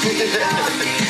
Yeah.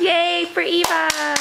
Yay for Eva!